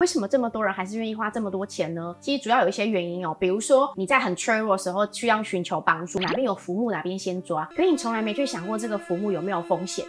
为什么这么多人还是愿意花这么多钱呢？其实主要有一些原因哦，比如说你在很脆弱的时候需要寻求帮助，哪边有浮木哪边先抓，可你从来没去想过这个浮木有没有风险。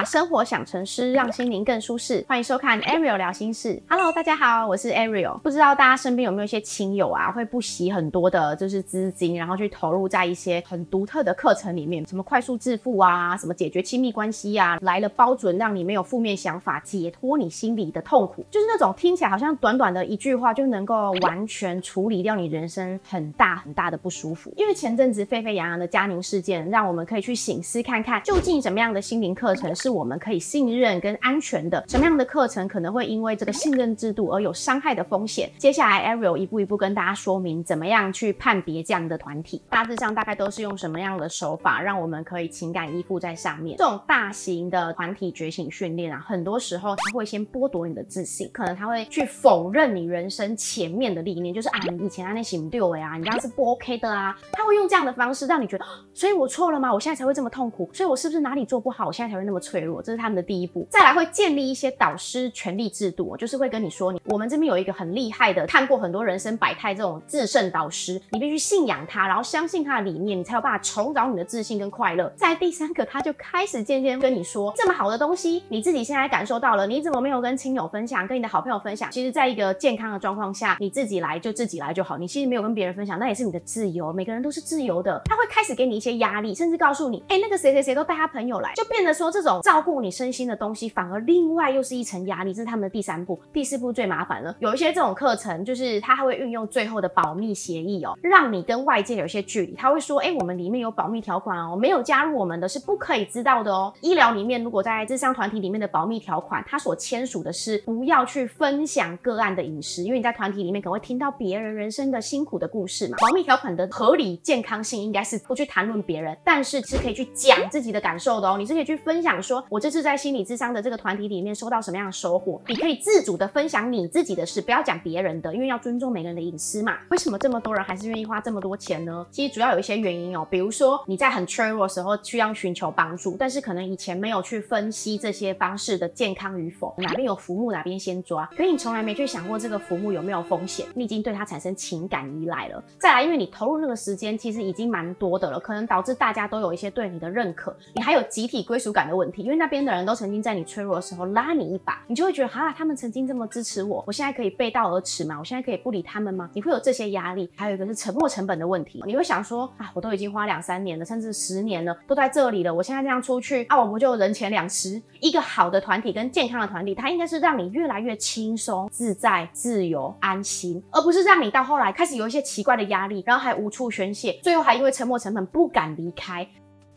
把生活想成诗，让心灵更舒适。欢迎收看 Ariel 聊心事。Hello，大家好，我是 Ariel。不知道大家身边有没有一些亲友啊，会不惜很多的，就是资金，然后去投入在一些很独特的课程里面，什么快速致富啊，什么解决亲密关系啊，来了包准让你没有负面想法，解脱你心里的痛苦，就是那种听起来好像短短的一句话就能够完全处理掉你人生很大很大的不舒服。因为前阵子沸沸扬扬的嘉宁事件，让我们可以去醒思看看，究竟什么样的心灵课程。是我们可以信任跟安全的什么样的课程可能会因为这个信任制度而有伤害的风险？接下来 Ariel 一步一步跟大家说明怎么样去判别这样的团体，大致上大概都是用什么样的手法让我们可以情感依附在上面。这种大型的团体觉醒训练啊，很多时候他会先剥夺你的自信，可能他会去否认你人生前面的历练，就是啊你以前啊那行不对啊，你这样是不 OK 的啊，他会用这样的方式让你觉得，所以我错了吗？我现在才会这么痛苦，所以我是不是哪里做不好？我现在才会那么脆弱？这是他们的第一步，再来会建立一些导师权力制度，就是会跟你说，你我们这边有一个很厉害的，看过很多人生百态这种自胜导师，你必须信仰他，然后相信他的理念，你才有办法重找你的自信跟快乐。在第三个，他就开始渐渐跟你说，这么好的东西，你自己现在感受到了，你怎么没有跟亲友分享，跟你的好朋友分享？其实，在一个健康的状况下，你自己来就自己来就好，你其实没有跟别人分享，那也是你的自由，每个人都是自由的。他会开始给你一些压力，甚至告诉你，哎，那个谁谁谁都带他朋友来，就变得说这种照顾你身心。的东西反而另外又是一层压力，这是他们的第三步，第四步最麻烦了。有一些这种课程，就是他还会运用最后的保密协议哦，让你跟外界有一些距离。他会说，哎，我们里面有保密条款哦，没有加入我们的是不可以知道的哦。医疗里面如果在智商团体里面的保密条款，他所签署的是不要去分享个案的隐私，因为你在团体里面可能会听到别人人生的辛苦的故事嘛。保密条款的合理健康性应该是不去谈论别人，但是是可以去讲自己的感受的哦。你是可以去分享说，我这次在心理。智商的这个团体里面收到什么样的收获？你可以自主的分享你自己的事，不要讲别人的，因为要尊重每个人的隐私嘛。为什么这么多人还是愿意花这么多钱呢？其实主要有一些原因哦，比如说你在很脆弱的时候需要寻求帮助，但是可能以前没有去分析这些方式的健康与否，哪边有浮木哪边先抓，可你从来没去想过这个浮木有没有风险，你已经对它产生情感依赖了。再来，因为你投入那个时间其实已经蛮多的了，可能导致大家都有一些对你的认可，你还有集体归属感的问题，因为那边的人都曾。经在你脆弱的时候拉你一把，你就会觉得哈，他们曾经这么支持我，我现在可以背道而驰吗？我现在可以不理他们吗？你会有这些压力。还有一个是沉没成本的问题，你会想说啊，我都已经花两三年了，甚至十年了，都在这里了，我现在这样出去啊，我不就人前两失？一个好的团体跟健康的团体，它应该是让你越来越轻松、自在、自由、安心，而不是让你到后来开始有一些奇怪的压力，然后还无处宣泄，最后还因为沉没成本不敢离开。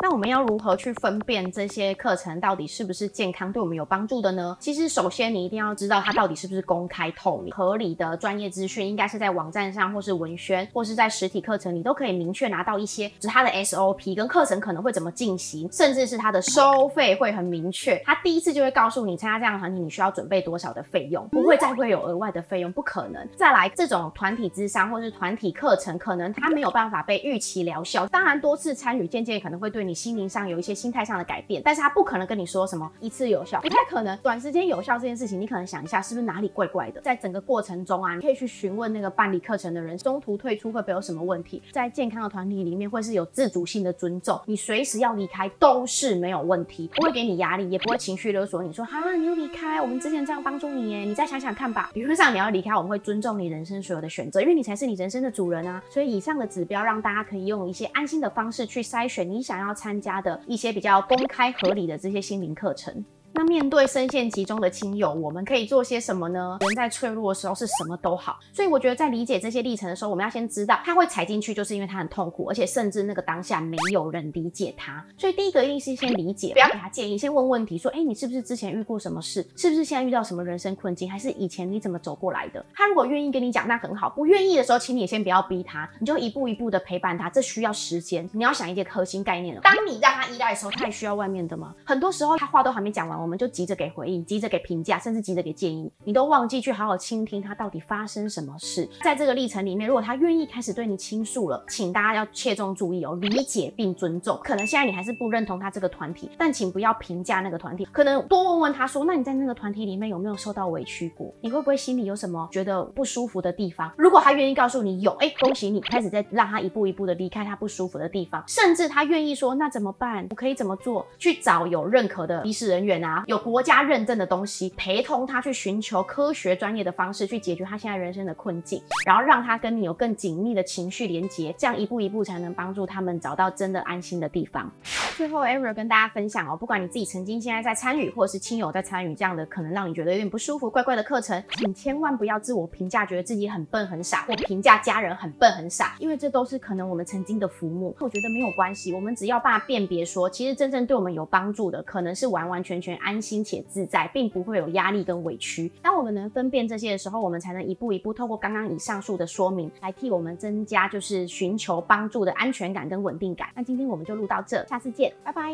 那我们要如何去分辨这些课程到底是不是健康、对我们有帮助的呢？其实，首先你一定要知道它到底是不是公开透明、合理的专业资讯，应该是在网站上，或是文宣，或是在实体课程，你都可以明确拿到一些，就是它的 SOP 跟课程可能会怎么进行，甚至是它的收费会很明确。它第一次就会告诉你，参加这样的团体你需要准备多少的费用，不会再会有额外的费用，不可能。再来，这种团体智商或是团体课程，可能它没有办法被预期疗效。当然，多次参与渐渐可能会对你。心灵上有一些心态上的改变，但是他不可能跟你说什么一次有效，不太可能。短时间有效这件事情，你可能想一下是不是哪里怪怪的？在整个过程中啊，你可以去询问那个办理课程的人，中途退出会不会有什么问题？在健康的团体里面，会是有自主性的尊重，你随时要离开都是没有问题，不会给你压力，也不会情绪勒索你说哈，你要离开，我们之前这样帮助你耶，你再想想看吧。理论上你要离开，我们会尊重你人生所有的选择，因为你才是你人生的主人啊。所以以上的指标让大家可以用一些安心的方式去筛选你想要。参加的一些比较公开合理的这些心灵课程。那面对深陷其中的亲友，我们可以做些什么呢？人在脆弱的时候是什么都好，所以我觉得在理解这些历程的时候，我们要先知道他会踩进去，就是因为他很痛苦，而且甚至那个当下没有人理解他。所以第一个一定是先理解，不要给他建议，先问问题，说，哎，你是不是之前遇过什么事？是不是现在遇到什么人生困境？还是以前你怎么走过来的？他如果愿意跟你讲，那很好；不愿意的时候，请你也先不要逼他，你就一步一步的陪伴他，这需要时间。你要想一个核心概念了，当你让他依赖的时候，他还需要外面的吗？很多时候他话都还没讲完，我们就急着给回应，急着给评价，甚至急着给建议，你都忘记去好好倾听他到底发生什么事。在这个历程里面，如果他愿意开始对你倾诉了，请大家要切中注意哦，理解并尊重。可能现在你还是不认同他这个团体，但请不要评价那个团体，可能多问问他说，那你在那个团体里面有没有受到委屈过？你会不会心里有什么觉得不舒服的地方？如果他愿意告诉你有，哎，恭喜你，开始在让他一步一步的离开他不舒服的地方，甚至他愿意说，那怎么办？我可以怎么做？去找有认可的医师人员啊，有国家认证的东西，陪同他去寻求科学专业的方式去解决他现在人生的困境，然后让他跟你有更紧密的情绪连接，这样一步一步才能帮助他们找到真的安心的地方。最后，Ariel 跟大家分享哦，不管你自己曾经现在在参与，或者是亲友在参与这样的可能让你觉得有点不舒服、怪怪的课程，请千万不要自我评价，觉得自己很笨很傻，或评价家人很笨很傻，因为这都是可能我们曾经的浮木。我觉得没有关系，我们只要把它辨别说，其实真正对我们有帮助的，可能是完完全全安心且自在，并不会有压力跟委屈。当我们能分辨这些的时候，我们才能一步一步透过刚刚以上述的说明，来替我们增加就是寻求帮助的安全感跟稳定感。那今天我们就录到这，下次见拜拜。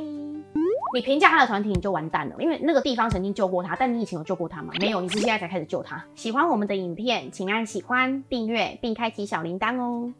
你评价他的团体，你就完蛋了，因为那个地方曾经救过他，但你以前有救过他吗？没有，你是现在才开始救他。喜欢我们的影片，请按喜欢、订阅并开启小铃铛哦。